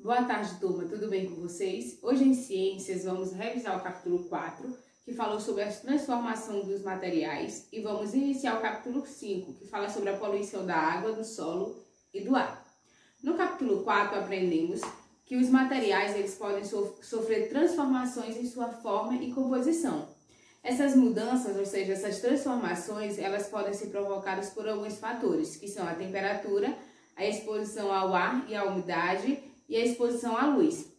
Boa tarde, turma. Tudo bem com vocês? Hoje em Ciências vamos revisar o capítulo 4, que falou sobre a transformação dos materiais, e vamos iniciar o capítulo 5, que fala sobre a poluição da água, do solo e do ar. No capítulo 4 aprendemos que os materiais eles podem sofrer transformações em sua forma e composição. Essas mudanças, ou seja, essas transformações, elas podem ser provocadas por alguns fatores, que são a temperatura, a exposição ao ar e à umidade e a exposição à luz.